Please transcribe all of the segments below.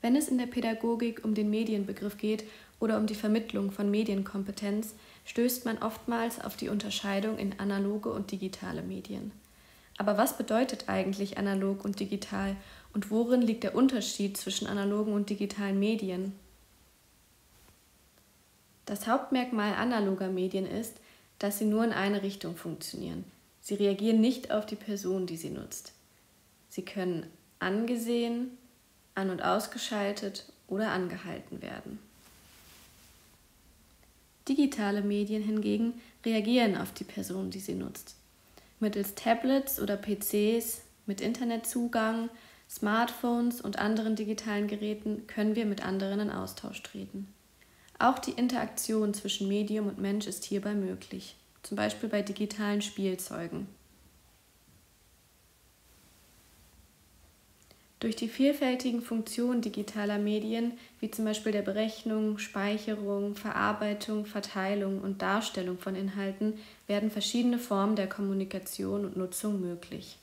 Wenn es in der Pädagogik um den Medienbegriff geht oder um die Vermittlung von Medienkompetenz, stößt man oftmals auf die Unterscheidung in analoge und digitale Medien. Aber was bedeutet eigentlich analog und digital und worin liegt der Unterschied zwischen analogen und digitalen Medien? Das Hauptmerkmal analoger Medien ist, dass sie nur in eine Richtung funktionieren. Sie reagieren nicht auf die Person, die sie nutzt. Sie können angesehen, an- und ausgeschaltet oder angehalten werden. Digitale Medien hingegen reagieren auf die Person, die sie nutzt. Mittels Tablets oder PCs, mit Internetzugang, Smartphones und anderen digitalen Geräten können wir mit anderen in Austausch treten. Auch die Interaktion zwischen Medium und Mensch ist hierbei möglich, zum Beispiel bei digitalen Spielzeugen. Durch die vielfältigen Funktionen digitaler Medien, wie zum Beispiel der Berechnung, Speicherung, Verarbeitung, Verteilung und Darstellung von Inhalten, werden verschiedene Formen der Kommunikation und Nutzung möglich.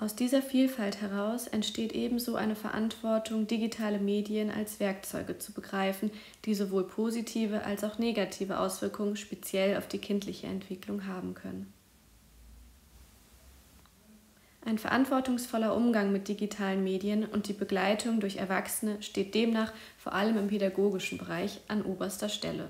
Aus dieser Vielfalt heraus entsteht ebenso eine Verantwortung, digitale Medien als Werkzeuge zu begreifen, die sowohl positive als auch negative Auswirkungen speziell auf die kindliche Entwicklung haben können. Ein verantwortungsvoller Umgang mit digitalen Medien und die Begleitung durch Erwachsene steht demnach vor allem im pädagogischen Bereich an oberster Stelle.